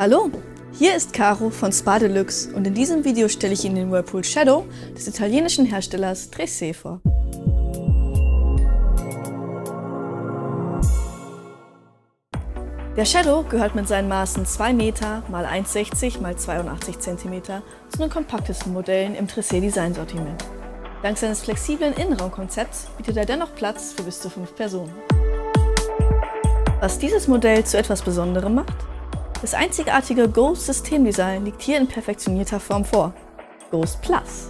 Hallo, hier ist Caro von Spa Deluxe und in diesem Video stelle ich Ihnen den Whirlpool Shadow des italienischen Herstellers Tressé vor. Der Shadow gehört mit seinen Maßen 2 Meter x 1,60 x 82 cm zu den kompaktesten Modellen im Tressé Design Sortiment. Dank seines flexiblen Innenraumkonzepts bietet er dennoch Platz für bis zu 5 Personen. Was dieses Modell zu etwas Besonderem macht? Das einzigartige Ghost Systemdesign liegt hier in perfektionierter Form vor. Ghost Plus.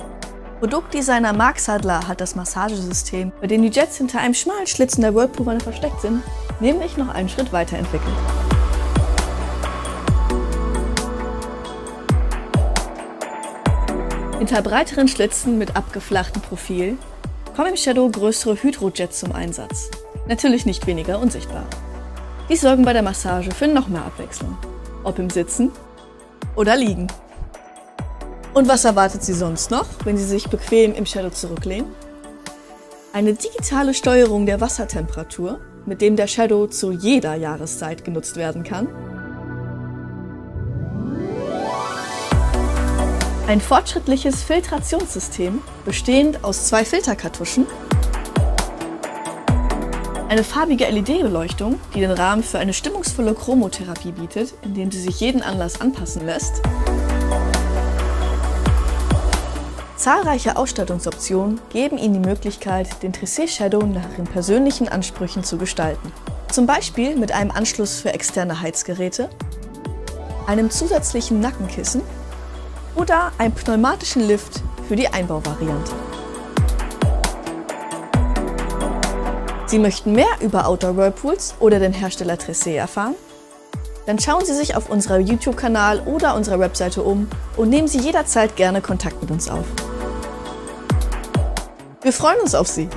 Produktdesigner Mark Sadler hat das Massagesystem, bei dem die Jets hinter einem schmalen Schlitz in der Whirlpool-Wanne versteckt sind, nämlich noch einen Schritt weiterentwickelt. Hinter breiteren Schlitzen mit abgeflachtem Profil kommen im Shadow größere Hydrojets zum Einsatz. Natürlich nicht weniger unsichtbar. Die sorgen bei der Massage für noch mehr Abwechslung ob im Sitzen oder Liegen. Und was erwartet Sie sonst noch, wenn Sie sich bequem im Shadow zurücklehnen? Eine digitale Steuerung der Wassertemperatur, mit dem der Shadow zu jeder Jahreszeit genutzt werden kann. Ein fortschrittliches Filtrationssystem, bestehend aus zwei Filterkartuschen eine farbige LED-Beleuchtung, die den Rahmen für eine stimmungsvolle Chromotherapie bietet, indem sie sich jeden Anlass anpassen lässt. Zahlreiche Ausstattungsoptionen geben Ihnen die Möglichkeit, den Tressé Shadow nach Ihren persönlichen Ansprüchen zu gestalten. Zum Beispiel mit einem Anschluss für externe Heizgeräte, einem zusätzlichen Nackenkissen oder einem pneumatischen Lift für die Einbauvariante. Sie möchten mehr über Outdoor Whirlpools oder den Hersteller Tressé erfahren? Dann schauen Sie sich auf unserem YouTube-Kanal oder unserer Webseite um und nehmen Sie jederzeit gerne Kontakt mit uns auf. Wir freuen uns auf Sie!